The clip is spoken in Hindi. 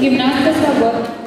गिमनास्ट का वर्क